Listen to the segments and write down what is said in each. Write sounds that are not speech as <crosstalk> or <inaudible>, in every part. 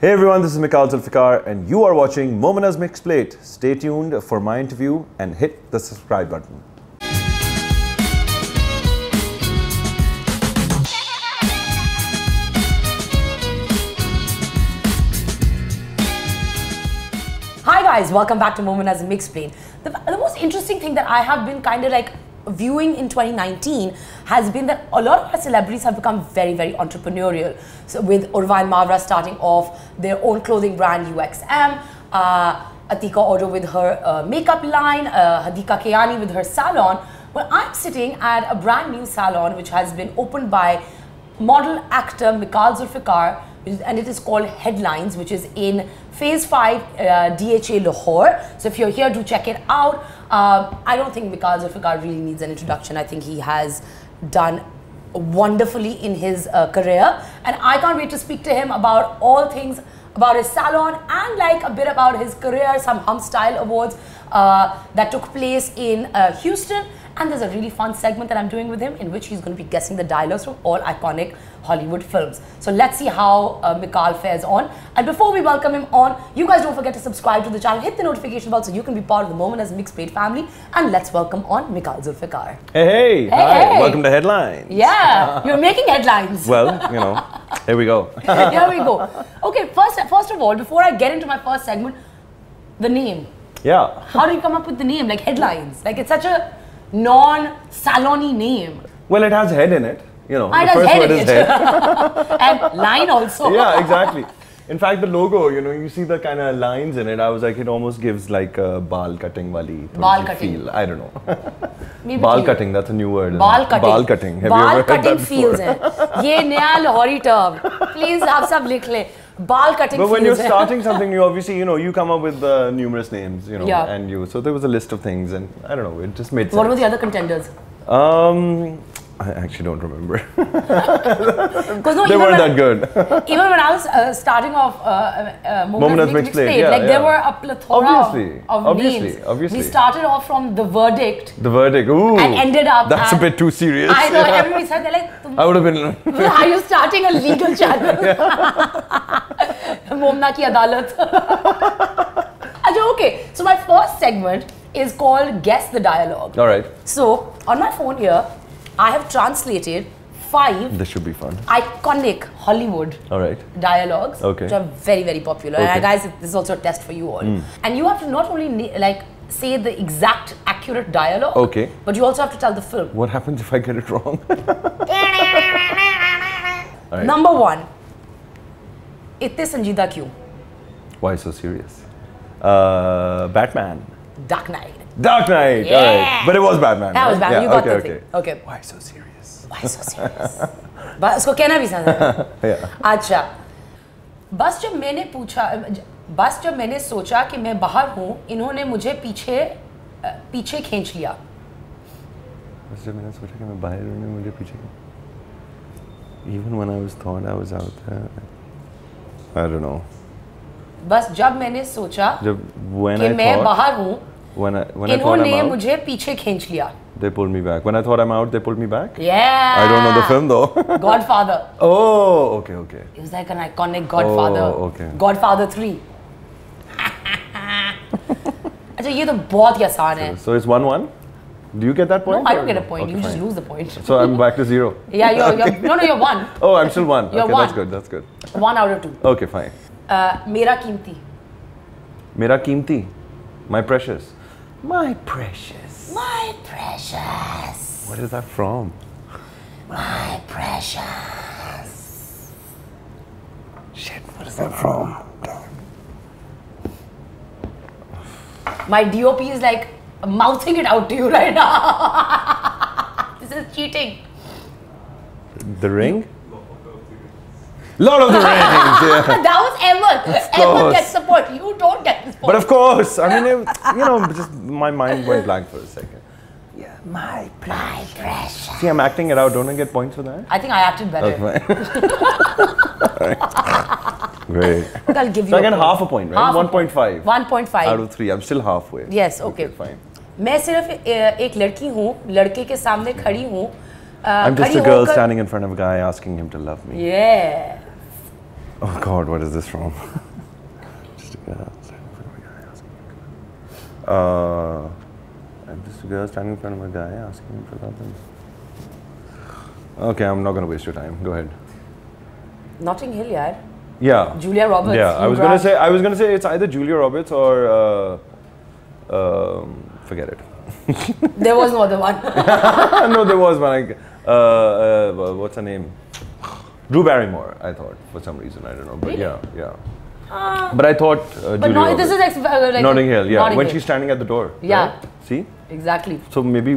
Hey everyone, this is Mikaal Zulfiqar, and you are watching Momina's Mixed Plate. Stay tuned for my interview and hit the subscribe button. Hi guys, welcome back to Momina's Plate. The, the most interesting thing that I have been kind of like viewing in 2019 has been that a lot of our celebrities have become very, very entrepreneurial. So with Urwa Mawra starting off their own clothing brand UXM, uh, Atiqa Odho with her uh, makeup line, uh, Hadiqa Kiani with her salon. Well, I'm sitting at a brand new salon which has been opened by model actor Mikaal Zulfiqar and it is called Headlines, which is in Phase 5 uh, DHA Lahore. So if you're here, do check it out. Um, I don't think Mikaal Zulfiqar really needs an introduction. I think he has done wonderfully in his uh, career. And I can't wait to speak to him about all things about his salon and like a bit about his career, some Hum Style Awards uh, that took place in uh, Houston. And there's a really fun segment that I'm doing with him in which he's going to be guessing the dialogues from all iconic Hollywood films. So let's see how uh, Mikaal fares on. And before we welcome him on, you guys don't forget to subscribe to the channel, hit the notification bell so you can be part of the Momina's Mixed Plate family. And let's welcome on Mikaal Zulfiqar. Hey, hey, Hey, hi, hey. welcome to Headlines. Yeah, <laughs> you're making headlines. Well, you know, here we go. <laughs> <laughs> Here we go. Okay, first, first of all, before I get into my first segment, the name. yeah. How do you come up with the name? Like headlines. Like it's such a non-salony name. Well, it has head in it. You know, Ah, it the has first head word in is it. head. <laughs> and line also. <laughs> yeah, exactly. In fact, the logo, you know, you see the kind of lines in it. I was like, it almost gives like a bal cutting wali thodi Bal si cutting. feel. I don't know. <laughs> Maybe bal to you. cutting, that's a new word. isn't बाल it? Cutting Bal cutting. Have बाल you ever heard cutting that feels before? है ये नया Lahori term please आप सब लिख लें ball cutting. But when you're starting <laughs> something new, obviously, you know, you come up with uh, numerous names, you know, yeah. and you. So there was a list of things, and I don't know, it just made sense. What were the other contenders? Um, I actually don't remember. <laughs> No, they weren't that good. <laughs> even when I was uh, starting off, uh, uh, uh Moment Moment yeah, like yeah. there were a plethora obviously, of, obviously, names. Obviously. We started off from The Verdict. The Verdict, ooh. And ended up That's a bit too serious. I know, yeah. <laughs> everybody said, they're like, I would have been... are you starting a legal channel? Momna Ki Adalat. Okay. So my first segment is called Guess the Dialogue. All right. So on my phone here, I have translated five This should be fun. iconic Hollywood All right. dialogues, Okay. which are very very popular. Okay. And guys, this is also a test for you all. And you have to not only na- like say the exact accurate dialogue, Okay. but you also have to tell the film. What happens if I get it wrong? <laughs> right. Number one. इतने संजीदा क्यों? Why so serious? Uh, Batman. Dark Knight. Dark Knight. Yeah. All right. But it was Batman. That right? was? Batman. Yeah, You got okay, the okay. thing. Okay. Why so serious? Why so serious? बस उसको कहना भी समझ Yeah. अच्छा बस जब मैंने पूछा बस जब मैंने सोचा कि मैं बाहर हूँ इन्होंने मुझे पीछे अ, पीछे खींच लिया बस जब मैंने सोचा कि मैं बाहर हूँ ने मुझे पीछे Even when I was thought I was out there, I don't know. बस जब मैंने सोचा जब कि मैं बाहर हूँ when I when I thought इन्होंने I'm out, मुझे पीछे खींच लिया they pulled me back. When I thought I'm out, they pulled me back. yeah I don't know the film though. <laughs> Godfather oh, okay, okay. it was like an iconic Godfather Oh, okay. Godfather 3 अच्छा ये तो बहुत ही आसान है So it's one one. Do you get that no point? I or don't get a no? point Okay, you just fine. lose the point So I'm back to zero. <laughs> yeah you're, you're no no you're one <laughs> Oh, I'm still one. You're okay, one. that's good. That's good. one out of two Okay, fine. uh, मेरा कीमती Mera कीमती, my precious. My precious. My precious, What is that from? my precious. Shit, what is that from? My DOP is like mouthing it out to you right now. <laughs> this is cheating. The Ring. Lord of the <laughs> Rings. Yeah. <laughs> that was Evan. Evan course. gets the point. You don't get this point. But of course, I mean, it, you know, just my mind went blank for a second. Yeah, my my precious. See, I'm acting it out. Don't I get points for that? I think I acted better. Okay, <laughs> fine. Great. Look, I'll give you. So I a get point. half a point, right? Half a 1.5 1.5. out of 3. I'm still halfway. Yes, okay. fine. मैं सिर्फ ए- एक लड़की हूँ लड़के के सामने खड़ी हूँ अ, I'm just खड़ी a girl होकर- standing in front of a guy asking him to love me. Yeah. Oh God, what is this from? just a girl standing in front of a guy asking. Uh, and just a girl standing in front of a guy asking him for something. Okay, I'm not gonna waste your time. Go ahead. Notting Hill, yaar. Yeah. Julia Roberts. Yeah, I was gonna say I was gonna say it's either Julia Roberts or uh, um, forget it. There was no other one. <laughs> no, there was one. Uh, uh, what's her name? Drew Barrymore. I thought for some reason I don't know, but Really? yeah, yeah. but I thought uh, but no, this is like, uh, like Notting Hill. Yeah, Notting when Hill. she's standing at the door. Yeah. right? See, exactly. so maybe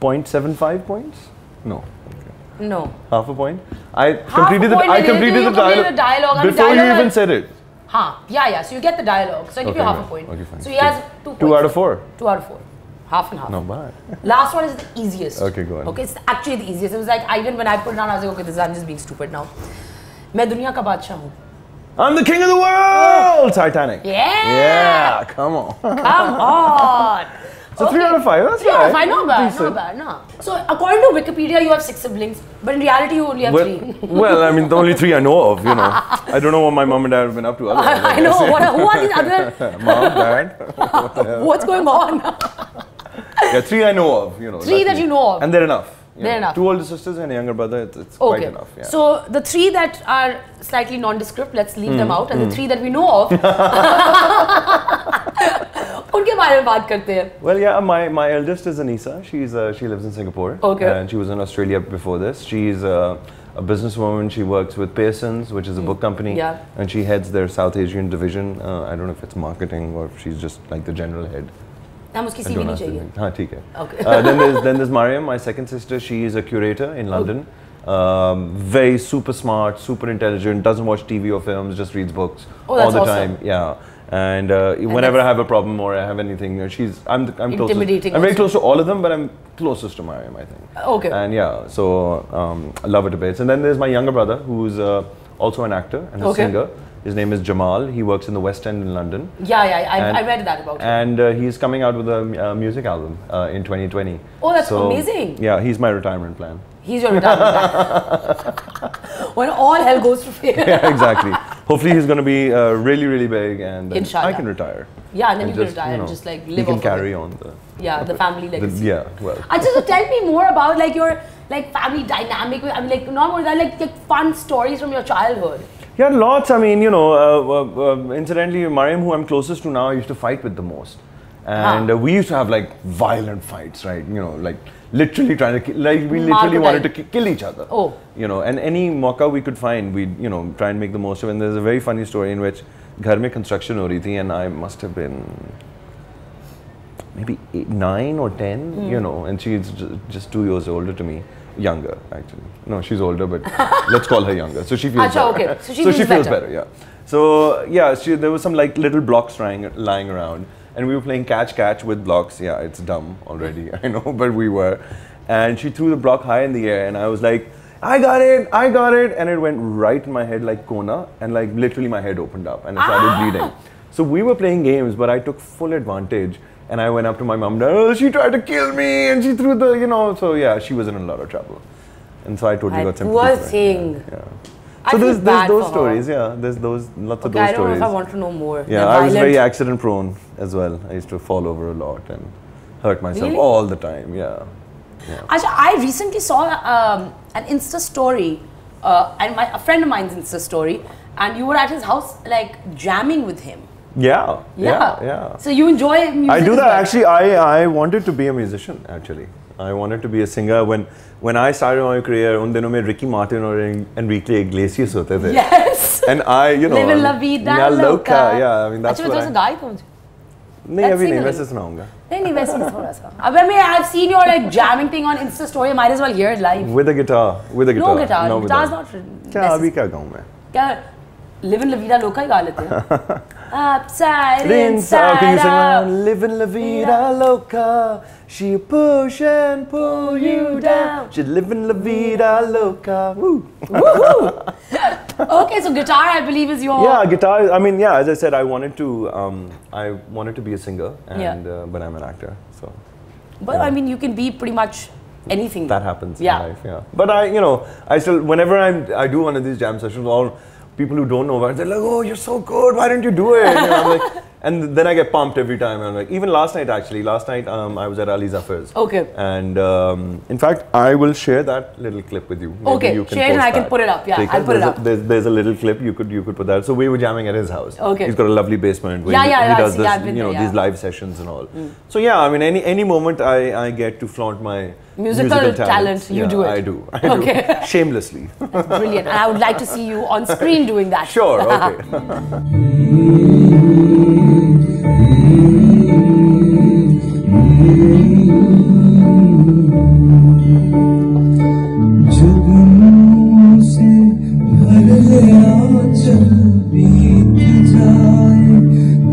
0.75 points. No. Okay. No. Half a point. I a completed the I completed the completed the dialogue. Before you dialogue even is- said it. Huh. Yeah, yeah. So you get the dialogue. So I give you Okay, half a point. Okay, fine. So he has two Two points. out of four. Two out of four Half and half. Not bad. Last one is the easiest. Okay, go on. Okay, it's actually the easiest. It was like, I, even when I put it down, I was like, okay, this is, I'm just being stupid now. मैं दुनिया का बादशाह हूँ. I'm the king of the world. Titanic. Yeah. Yeah. Come on. Come <laughs> on. So three out of five. That's Three out of right. five, not bad, Decent. not bad, no. So according to Wikipedia, you have six siblings, but in reality, you only have Well, three. <laughs> well, I mean, the only three I know of, you know. I <laughs> don't know what my mom and dad have been up to. Otherwise, I know. What are, who are these other? Mom, dad. What's going on? Yeah, three I know of, you know. Three that luckily. you know of. And they're enough. you They're know. enough. Two older sisters and a younger brother, it's, it's quite Okay. enough. Yeah. So the three that are slightly nondescript, let's leave Hmm. them out, and the three that we know of, <laughs> उनके बारे में बात करते हैं. Well, yeah, my, my eldest is Anisa. She's uh, she lives in Singapore. Okay. And she was in Australia before this. She's uh, a businesswoman. She works with Pearsons, which is a book company. Hmm. Yeah. And she heads their South Asian division. Uh, I don't know if it's marketing or if she's just like the general head. हम उसकी I CV don't नहीं ask चाहिए. anything. हाँ, ठीक है. Okay. Uh, then there's then there's Mariam, my second sister. She is a curator in London. Um, very super smart, super intelligent. Doesn't watch TV or films. Just reads books Oh, that's all the awesome. time. Yeah. And uh, whenever I that's- have a problem or I have anything, you know, she's I'm the, I'm closest. Intimidating I'm very also. close to all of them, but I'm closest to Mariam, I think. Okay. And yeah, so um, I love it a bit. And then there's my younger brother, who's uh, also an actor and a Okay. singer. His name is Jamal. He works in the West End in London. Yeah, yeah, I, And- I read that about him. And uh, he's coming out with a uh, music album uh, in 2020. Oh, that's amazing. Yeah, he's my retirement plan. He's your retirement plan. <laughs> when all hell goes to fail. Yeah, exactly. Hopefully, he's going to be uh, really, really big, and I can retire. Yeah, and then you can just, retire and know, just like live can off of carry on the, Yeah, the family the legacy. yeah. Well, I just tell me more about like your like family dynamic. I mean, like not only that, like, like fun stories from your childhood. yeah, lots. I mean, you know, uh, uh, uh, incidentally, Mariam, who I'm closest to now, I used to fight with the most, and Ah. uh, we used to have like violent fights, right? You know, like literally trying to, ki- like we literally Mark wanted to time. ki- kill each other. Oh. you know, and any mauka we could find, we'd you know try and make the most of. it. And there's a very funny story in which घर में construction हो रही थी, and I must have been maybe eight, nine or ten, Hmm. you know, and she's ju- just two years older to me, younger actually. No, she's older, but <laughs> let's call her younger. So she feels Acha, better. okay. So she feels feels better. better. Yeah. So yeah, she, there was some like little blocks lying lying around, and we were playing catch catch with blocks. Yeah, it's dumb already, <laughs> I know, but we were. And she threw the block high in the air, and I was like. I got it, I got it, and it went right in my head like Kona, and like literally my head opened up and I started Ah! bleeding. So we were playing games, but I took full advantage, and I went up to my mom. Oh, she tried to kill me, and she threw the, you know. So yeah, she was in a lot of trouble, and so I totally I- got sympathy. poor thing. Yeah. yeah. I So feel there's, there's those for her. stories, yeah. There's those lots of Okay, those I don't know stories. if I want to know more. yeah, I was very accident prone as well. I used to fall over a lot and hurt myself Really? all the time. Yeah. Actually, I recently saw um, an Insta story, uh, and my a friend of mine's Insta story, and you were at his house like jamming with him. Yeah. Yeah. Yeah. yeah. So you enjoy music. I do as that well. actually. I, I wanted to be a musician actually. I wanted to be a singer when when I started my career. उन दिनों में Ricky Martin और Enrique Iglesias होते थे. Yes. And I, you know, Living la I'm- vida yeah, loca. Yeah, I mean that's Actually, what there's I, a guy comes. नहीं Let's अभी sing नहीं a वैसे little. सुनाऊंगा. नहीं नहीं वैसे ही थोड़ा सा अब मैं I've seen your like jamming thing on Insta story. I might as well hear it live. With a guitar, with a guitar. No guitar. No Guitar's guitar. not. क्या अभी क्या गाऊं मैं? क्या live in la vida loca ही गा लेते हैं. Upside, Inside, inside, okay, out. along. Living la vida loca. She push and pull you down. She living la vida loca. Woo. <laughs> Okay, so guitar I believe is your. Yeah, guitar. I mean, yeah. As I said, I wanted to. Um, I wanted to be a singer, and Yeah. uh, but I'm an actor, so But I mean, you can be pretty much anything. that happens Yeah. in life. Yeah. But I, you know, I still whenever I'm, I do one of these jam sessions, or people who don't know about it, they're like, "Oh, you're so good. Why don't you do it?" And I'm like, <laughs> and then I get pumped every time. I'm like, even last night actually. Last night um, I was at Ali Zafar's. Okay. And um, in fact, I will share that little clip with you. Maybe Okay, you can share and I can put it up. Yeah, Because I'll put it there's up. A, there's, there's a little clip you could you could put that. So we were jamming at his house. Okay. He's got a lovely basement where Yeah, he, yeah, he does this, yeah, you know there, these live sessions and all. So yeah, I mean any any moment I, I get to flaunt my Musical talent, you yeah, do it. I do. I Okay. do. <laughs> Shamelessly. Brilliant. And I would like to see you on screen doing that. sure. Okay. <laughs> जुगनू से भर गया चल बीत जाए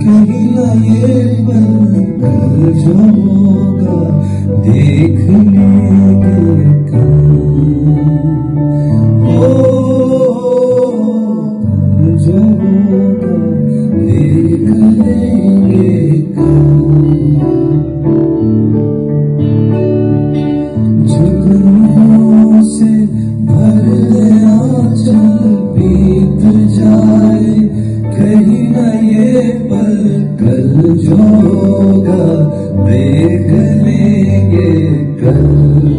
कहीं ना ये पल कल जो होगा देख 人。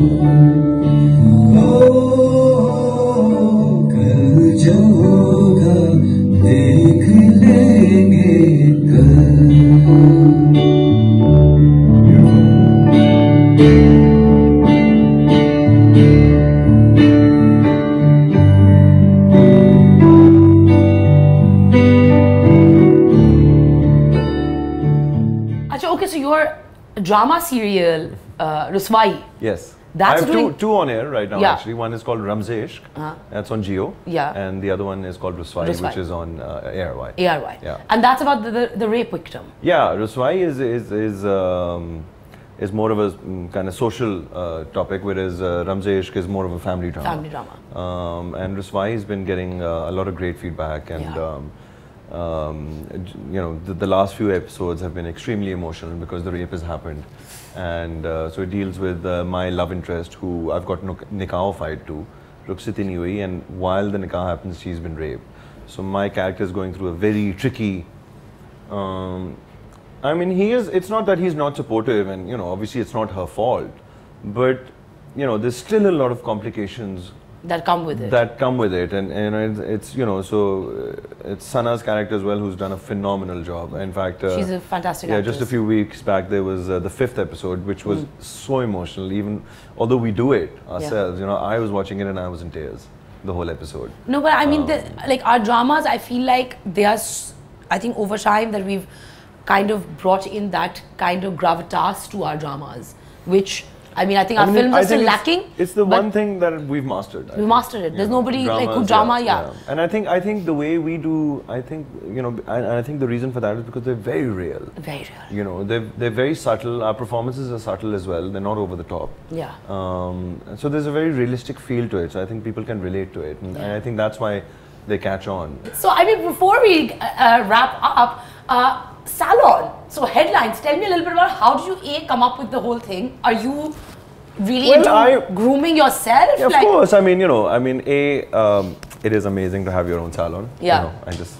Ruswai. Yes. That's I have two, two on air right now Yeah. actually. One is called Ramz-e-Ishq. That's on Geo. Yeah. And the other one is called Ruswai, Ruswai. which is on uh, ARY. ARY. Yeah. And that's about the, the, the rape victim. Yeah, Ruswai is is is um, is more of a mm, kind of social uh, topic, whereas uh, Ramze Ishq is more of a family drama. Family drama. Um, and Ruswai has been getting uh, a lot of great feedback, and Yeah. um, um, you know the, the last few episodes have been extremely emotional because the rape has happened, and uh, so it deals with uh, my love interest, who I've got no nikah fight to, Ruksiti Nui, and while the nikah happens, she's been raped. So my character is going through a very tricky um, I mean, he is. It's not that he's not supportive, and you know, obviously, it's not her fault. But you know, there's still a lot of complications That come with it. that come with it, and and it's, it's you know, so uh, it's Sana's character as well, who's done a phenomenal job. In fact, uh, She's a fantastic yeah. actress. Just a few weeks back, there was uh, the fifth episode, which was Mm. so emotional. Even although we do it ourselves, you know, I was watching it and I was in tears the whole episode. No, but I mean, Um, the, like our dramas, I feel like they are. i think over time that we've kind of brought in that kind of gravitas to our dramas, which I mean, I think our mean, films I are still it's- lacking. It's the one thing that we've mastered. I We mastered it. There's know, nobody like who dramas, drama, yeah. And I think I think the way we do, I think you know, and I think the reason for that is because they're very real. Very real. You know, they're they're very subtle. Our performances are subtle as well. They're not over the top. Yeah. Um, so there's a very realistic feel to it. So I think people can relate to it, and, and I think that's why they catch on. So I mean, before we uh, uh, wrap up, uh, salon. So headlines. Tell me a little bit about how did you a come up with the whole thing? Are you really Well, into I- grooming yourself? Yeah, of course. I mean, you know, I mean, a um, it is amazing to have your own salon. Yeah. You know, I just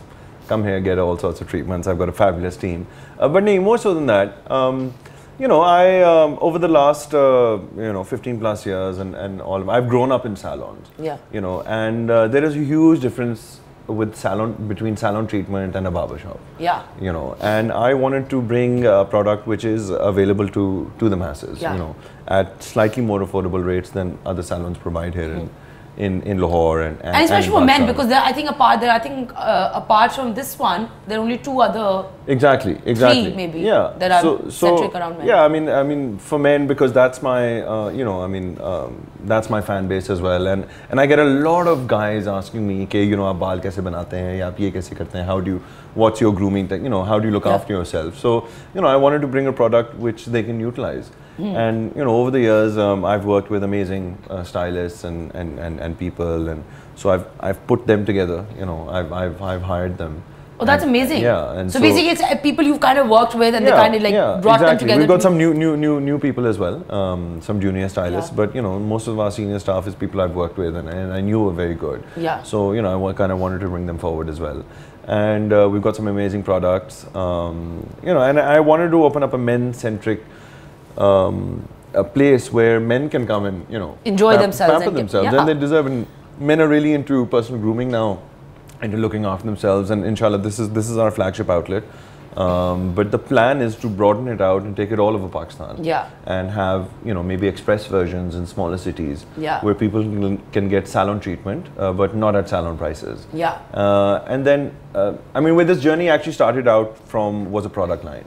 come here, get all sorts of treatments. I've got a fabulous team. Uh, but no, more so than that, um, you know, I um, over the last uh, you know 15 plus years and and all, of, I've grown up in salons. Yeah. You know, and uh, there is a huge difference with salon between salon treatment and a barber shop Yeah. you know and i wanted to bring a product which is available to to the masses Yeah. you know at slightly more affordable rates than other salons provide here in hmm in, in Lahore and and, And especially for men, Pakistan. because there, I think apart there, I think uh, apart from this one, there are only two other. exactly exactly maybe, yeah that are centric around men. yeah i mean i mean for men because that's my uh, you know i mean um, that's my fan base as well and and i get a lot of guys asking me कि you know आप बाल कैसे बनाते हैं या आप ये कैसे करते हैं how do you what's your grooming tech you know how do you look Yeah. after yourself so you know i wanted to bring a product which they can utilize Hmm. and you know over the years um, i've worked with amazing uh, stylists and, and, and, and people and so i've i've put them together you know i've i've, I've hired them Oh, that's amazing. Yeah, and so, so- basically, it's uh, people you've kind of worked with, and they kind of like brought them together. We've got to- some new, new, new, new people as well. Um, some junior stylists, Yeah. but you know, most of our senior staff is people I've worked with, and, and I knew were very good. Yeah. So you know, I kind of wanted to bring them forward as well. And uh, we've got some amazing products. Um, you know, and I wanted to open up a men-centric. Um, a place where men can come and you know Enjoy themselves pamper and themselves, yeah. and they deserve. And men are really into personal grooming now, into looking after themselves. And inshallah, this is this is our flagship outlet. Um, but the plan is to broaden it out and take it all over Pakistan. Yeah. And have you know maybe express versions in smaller cities. Yeah. Where people can, get salon treatment, uh, but not at salon prices. Yeah. Uh, and then, uh, I mean, with this journey, actually started out from was a product line.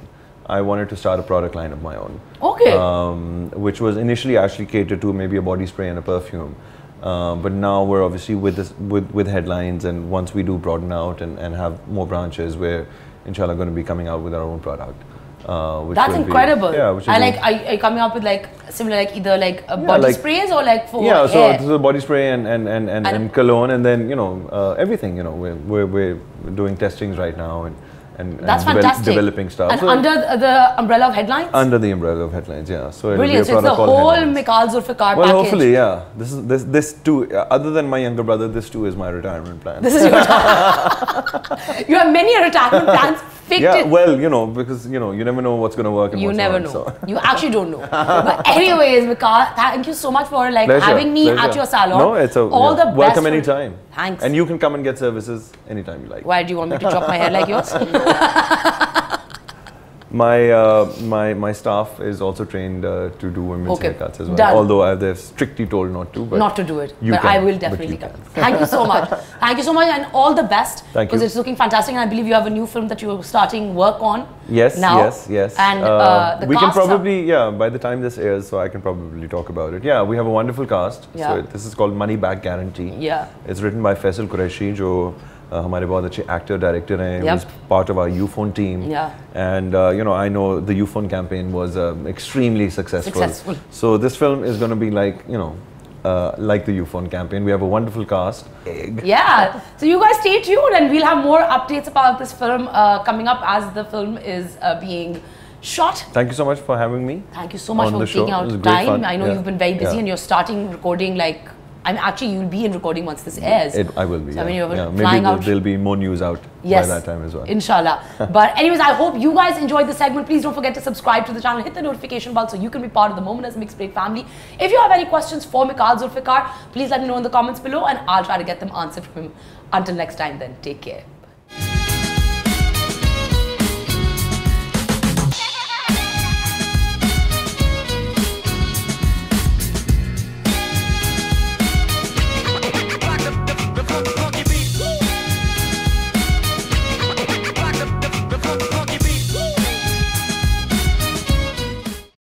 I wanted to start a product line of my own. Okay. Um, which was initially actually catered to maybe a body spray and a perfume. Uh, but now we're obviously with this with, with headlines, and once we do broaden out and, and have more branches, we're inshallah going to be coming out with our own product. Uh, which That's will be- incredible. yeah, which I like. Are, are you coming up with like similar, like either like uh, Yeah, body like- sprays or like for yeah, so is a body spray and and, and, and, And- and cologne, and then you know uh, everything. You know, we're, we're, we're doing testings right now and and, That's fantastic. developing stuff. And So- under the, umbrella of headlines. under the umbrella of headlines, yeah. So Brilliant. So it's the whole. Mikaal Zulfiqar Well, package. hopefully, yeah. This is this this too. uh, Other than my younger brother, this too is my retirement plan. This is your <laughs> You have many retirement plans <laughs> picked yeah, in. well, you know, because you know, you never know what's going to work and You never not, know. so. <laughs> You actually don't know. but anyways, Mikaal, thank you so much for like Pleasure, having me at your salon. No, it's a all yeah. the best. welcome anytime. Thanks. And you can come and get services anytime you like. Why do you want me to chop my hair like yours? <laughs> My uh, my my staff is also trained uh, to do women's Okay, haircuts as well. done. Although I, they're strictly told not to. But Not to do it. You but can, I will definitely come. Thank you so much. <laughs> Thank you so much and all the best. Thank you. Because it's looking fantastic and I believe you have a new film that you're starting work on. Yes, now. yes, yes. And uh, the we can probably, yeah, by the time this airs, so I can probably talk about it. Yeah, we have a wonderful cast. Yeah. So this is called Money Back Guarantee. Yeah. It's written by Faisal Qureshi, uh, uh, हमारे बहुत अच्छे actor director हैं part of our Ufone team and you know I know the Ufone campaign was extremely successful so this film is going be like you know Uh, like the Ufone campaign. We have a wonderful cast. Yeah. So you guys stay tuned and we'll have more updates about this film uh, coming up as the film is uh, being shot. Thank you so much for having me. Thank you so much for taking out time. Fun. I know yeah. you've been very busy yeah. and you're starting recording like I'm actually you'll be in recording once this airs. It, I will be. So, I yeah. mean, you're yeah. Maybe flying there- out- there'll be more news out Yes. by that time as well. Inshallah. <laughs> but anyways, I hope you guys enjoyed the segment. Please don't forget to subscribe to the channel, hit the notification bell so you can be part of the Momina's Mixed Plate family. If you have any questions for Mikaal Zulfiqar, please let me know in the comments below and I'll try to get them answered from him. Until next time then, take care.